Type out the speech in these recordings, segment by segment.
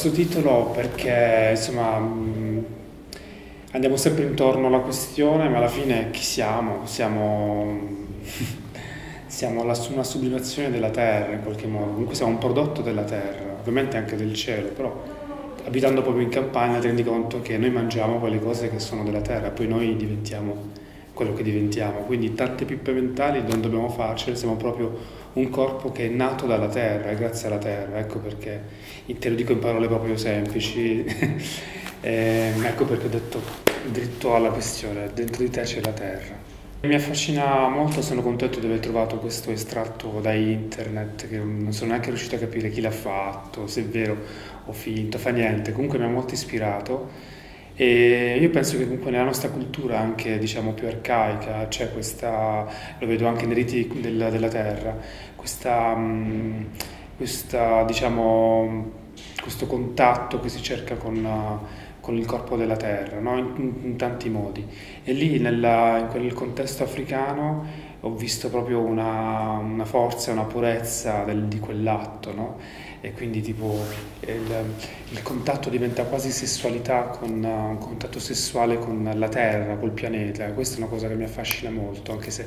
questo titolo perché insomma mh, andiamo sempre intorno alla questione, ma alla fine chi siamo? Siamo, siamo la, una sublimazione della terra in qualche modo, comunque siamo un prodotto della terra, ovviamente anche del cielo, però abitando proprio in campagna ti rendi conto che noi mangiamo quelle cose che sono della terra, poi noi diventiamo quello che diventiamo, quindi tante pippe mentali non dobbiamo farcele, siamo proprio un corpo che è nato dalla terra, grazie alla terra, ecco perché, te lo dico in parole proprio semplici, eh, ecco perché ho detto dritto alla questione, dentro di te c'è la terra. Mi affascina molto, sono contento di aver trovato questo estratto da internet, che non sono neanche riuscito a capire chi l'ha fatto, se è vero o finto, fa niente, comunque mi ha molto ispirato e io penso che comunque nella nostra cultura anche diciamo più arcaica c'è questa, lo vedo anche nei riti della, della terra, questa, mm, questa, diciamo, questo contatto che si cerca con, con il corpo della terra, no? in, in, tanti modi. E lì nella, in quel contesto africano ho visto proprio una, una forza, una purezza del, di quell'atto. No? E quindi tipo il, il, contatto diventa quasi sessualità con un contatto sessuale con la terra, col pianeta. Questa è una cosa che mi affascina molto, anche se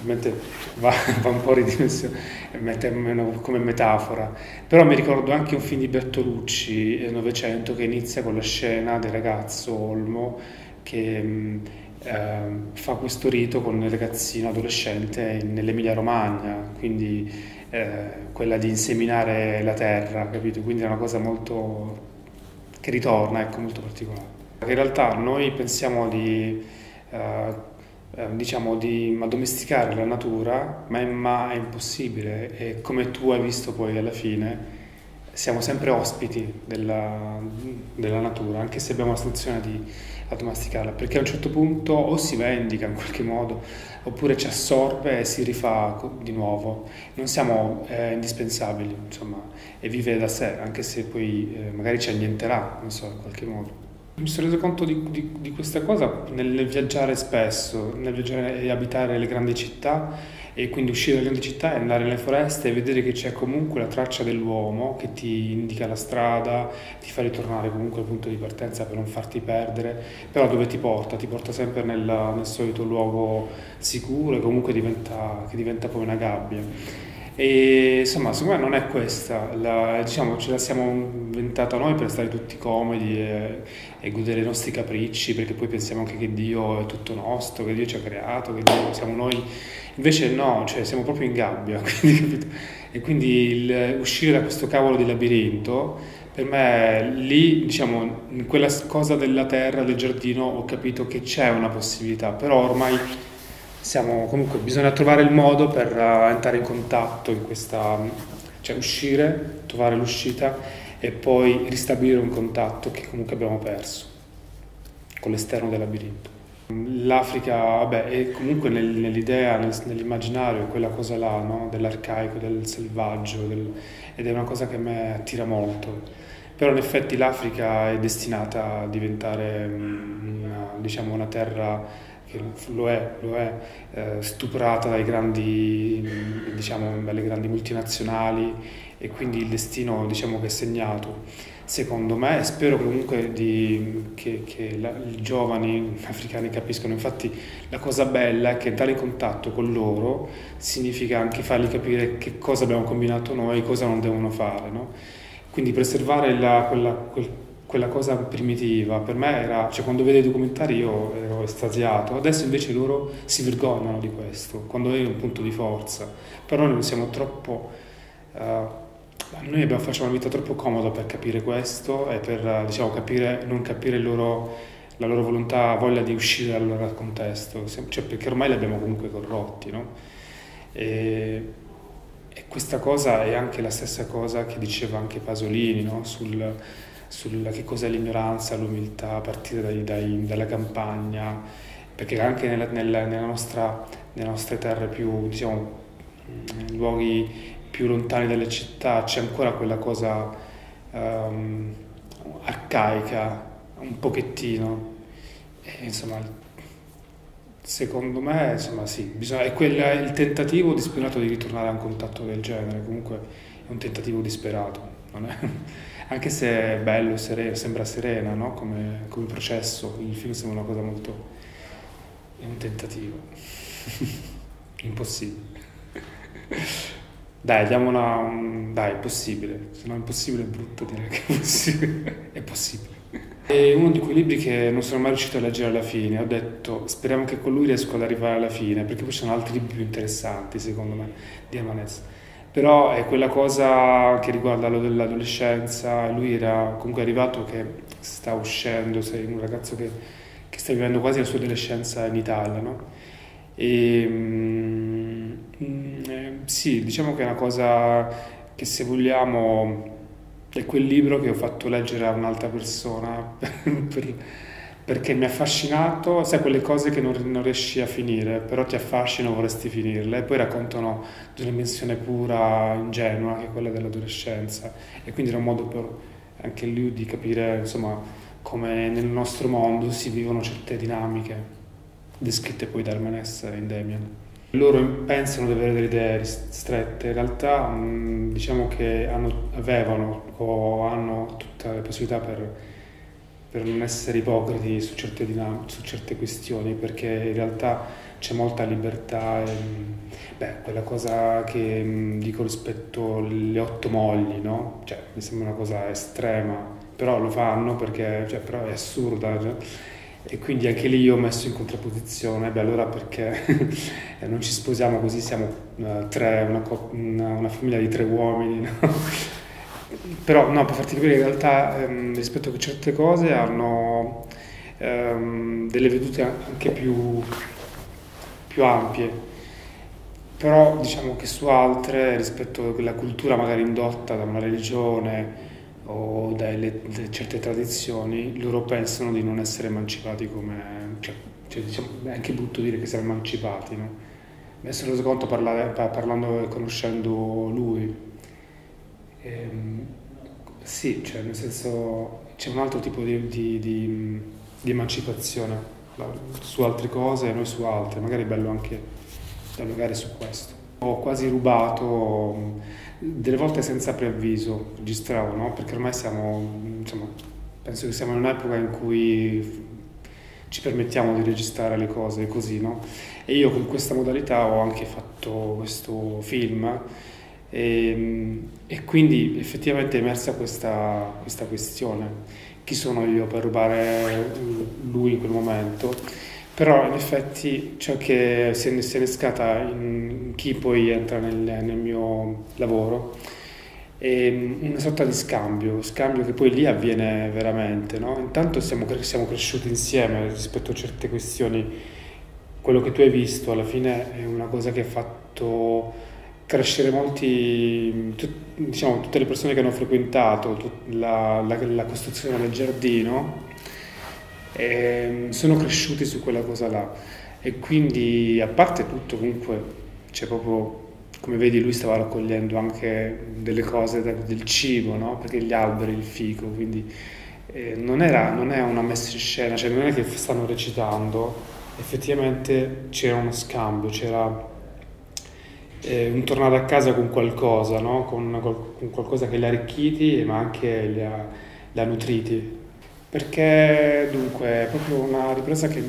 ovviamente va, va un po' ridimensionato come metafora. Però mi ricordo anche un film di Bertolucci, nel Novecento, che inizia con la scena del ragazzo Olmo che eh, fa questo rito con un ragazzino adolescente nell'Emilia Romagna, quindi eh, quella di inseminare la terra, capito? Quindi è una cosa molto che ritorna, ecco, molto particolare. In realtà noi pensiamo di, eh, eh, diciamo di addomesticare la natura, ma è, ma è impossibile e come tu hai visto poi alla fine siamo sempre ospiti della, della natura, anche se abbiamo la sensazione di addomesticarla, perché a un certo punto o si vendica in qualche modo, oppure ci assorbe e si rifà di nuovo. Non siamo eh, indispensabili, insomma, e vive da sé, anche se poi eh, magari ci annienterà, non so, in qualche modo. Mi sono reso conto di, di, di questa cosa nel, viaggiare spesso, nel viaggiare e abitare le grandi città e quindi uscire dalle grandi città e andare nelle foreste e vedere che c'è comunque la traccia dell'uomo che ti indica la strada, ti fa ritornare comunque al punto di partenza per non farti perdere, però dove ti porta? Ti porta sempre nel, nel solito luogo sicuro e comunque diventa, che diventa poi una gabbia. E insomma, secondo me non è questa, la, diciamo, ce la siamo inventata noi per stare tutti comodi e, e, godere i nostri capricci, perché poi pensiamo anche che Dio è tutto nostro, che Dio ci ha creato, che Dio siamo noi. Invece no, cioè siamo proprio in gabbia, quindi, e quindi il, uscire da questo cavolo di labirinto, per me lì, diciamo, in quella cosa della terra, del giardino, ho capito che c'è una possibilità, però ormai siamo, comunque bisogna trovare il modo per uh, entrare in contatto in questa, cioè uscire, trovare l'uscita e poi ristabilire un contatto che comunque abbiamo perso con l'esterno del labirinto. L'Africa, vabbè, è comunque nel, nell'idea, nel, nell'immaginario, quella cosa là, no? dell'arcaico, del selvaggio, del, ed è una cosa che a me attira molto. Però in effetti l'Africa è destinata a diventare una, diciamo, una terra che lo è, lo è eh, stuprata dai grandi, diciamo, dalle grandi multinazionali e quindi il destino diciamo, che è segnato. Secondo me, e spero comunque di, che, che la, i giovani africani capiscano, infatti la cosa bella è che in contatto con loro significa anche fargli capire che cosa abbiamo combinato noi, cosa non devono fare. No? Quindi preservare la, quella, quel quella cosa primitiva, per me era, cioè quando vedo i documentari io estasiato, adesso invece loro si vergognano di questo, quando è un punto di forza, però noi siamo troppo, uh, noi abbiamo, facciamo una vita troppo comoda per capire questo e per diciamo, capire, non capire loro, la loro volontà, voglia di uscire dal loro contesto, cioè, perché ormai li abbiamo comunque corrotti, no? E, e questa cosa è anche la stessa cosa che diceva anche Pasolini, no? Sul, sulla che cos'è l'ignoranza, l'umiltà a partire dai, dai, dalla campagna, perché anche nella, nella, nella nostra, nelle nostre terre più, diciamo, luoghi più lontani dalle città c'è ancora quella cosa um, arcaica, un pochettino. E, insomma, secondo me, insomma, sì, bisogna, è quella, il tentativo disperato di ritornare a un contatto del genere, comunque è un tentativo disperato. è, anche se è bello, sereno, sembra serena no? come, come processo, il film sembra una cosa molto... è un tentativo, impossibile. Dai, diamo una... Un, dai, è possibile, se no è impossibile è brutto dire che è possibile, è possibile. È uno di quei libri che non sono mai riuscito a leggere alla fine. Ho detto, speriamo che con lui riesco ad arrivare alla fine, perché poi ci sono altri libri più interessanti, secondo me, di Amanez. Però è quella cosa che riguarda l'adolescenza. Lui era comunque arrivato che sta uscendo, sei un ragazzo che, che sta vivendo quasi la sua adolescenza in Italia, no? E, mm, eh, sì, diciamo che è una cosa che se vogliamo è quel libro che ho fatto leggere a un'altra persona per, perché mi ha affascinato, sai quelle cose che non, non, riesci a finire, però ti affascinano, vorresti finirle, e poi raccontano di una dimensione pura, ingenua, che è quella dell'adolescenza, e quindi era un modo per anche lui di capire, insomma, come nel nostro mondo si vivono certe dinamiche, descritte poi da Armanes in Demian. Loro pensano di avere delle idee strette, in realtà diciamo che hanno, avevano o hanno tutte le possibilità per, per non essere ipocriti su certe, dinam- su certe questioni, perché in realtà c'è molta libertà. E, beh, quella cosa che mm, dico rispetto alle otto mogli, no? Cioè, mi sembra una cosa estrema, però lo fanno perché cioè, però è assurda. Cioè e quindi anche lì io ho messo in contrapposizione, beh allora perché non ci sposiamo così siamo uh, tre, una, una, una, famiglia di tre uomini, no? Però no, per farti capire in realtà ehm, rispetto a certe cose hanno ehm, delle vedute anche più, più ampie, però diciamo che su altre rispetto a quella cultura magari indotta da una religione, o da certe tradizioni, loro pensano di non essere emancipati come... Cioè, cioè, diciamo, è anche brutto dire che siamo emancipati, no? Mi sono reso conto parlare, parlando e conoscendo lui. Ehm, sì, cioè, nel senso c'è un altro tipo di, di, di, di emancipazione su altre cose e noi su altre, magari è bello anche dialogare su questo. Ho quasi rubato delle volte senza preavviso registravo, no? perché ormai siamo, insomma, penso che siamo in un'epoca in cui ci permettiamo di registrare le cose così, no? E io con questa modalità ho anche fatto questo film e, e quindi effettivamente è emersa questa, questa questione. Chi sono io per rubare lui in quel momento? Però in effetti ciò che si è, innescata in chi poi entra nel, nel mio lavoro è una sorta di scambio, scambio che poi lì avviene veramente. No? Intanto siamo, siamo cresciuti insieme rispetto a certe questioni. Quello che tu hai visto alla fine è una cosa che ha fatto crescere molti, diciamo, tutte le persone che hanno frequentato la, la, la costruzione del giardino e ehm, sono cresciuti su quella cosa là e quindi a parte tutto comunque c'è proprio come vedi lui stava raccogliendo anche delle cose del cibo no? perché gli alberi, il fico quindi eh, non, era, non è una messa in scena cioè non è che stanno recitando effettivamente c'era uno scambio c'era eh, un tornare a casa con qualcosa no? con, con, qualcosa che li ha arricchiti ma anche li ha, li ha nutriti. Perché dunque è proprio una ripresa che,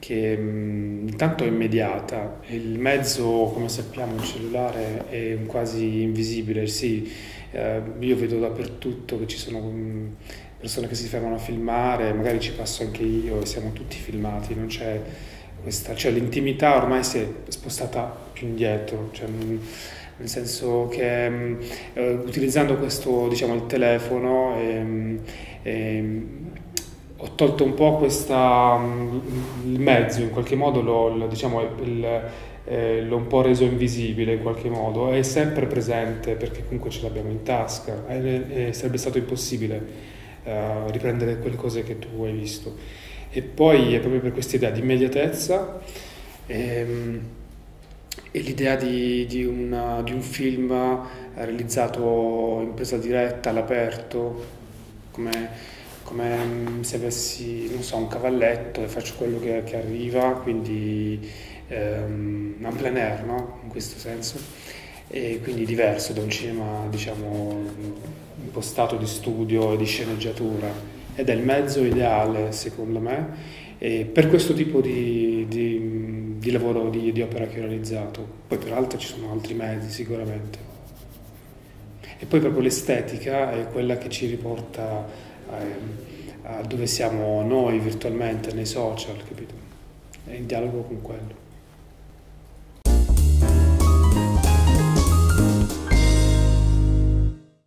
che intanto è immediata, il mezzo come sappiamo il cellulare è quasi invisibile, sì, eh, io vedo dappertutto che ci sono persone che si fermano a filmare, magari ci passo anche io e siamo tutti filmati, non c'è questa, cioè l'intimità ormai si è spostata più indietro, cioè, nel senso che eh, utilizzando questo, diciamo, il telefono eh, eh, ho tolto un po' questa, il mezzo, in qualche modo l'ho, diciamo, il, eh, l'ho un po' reso invisibile in qualche modo, è sempre presente perché comunque ce l'abbiamo in tasca e, e sarebbe stato impossibile riprendere quelle cose che tu hai visto. E poi è proprio per questa idea di immediatezza ehm, e l'idea di, di, una, di un film realizzato in presa diretta all'aperto, come come se avessi, non so, un cavalletto e faccio quello che, che arriva, quindi ehm, un plein air, no? In questo senso. e quindi diverso da un cinema diciamo impostato di studio e di sceneggiatura ed è il mezzo ideale secondo me per questo tipo di, di, di lavoro di, di, opera che ho realizzato. Poi peraltro ci sono altri mezzi sicuramente. E poi proprio l'estetica è quella che ci riporta a, a dove siamo noi virtualmente nei social capito? è in dialogo con quello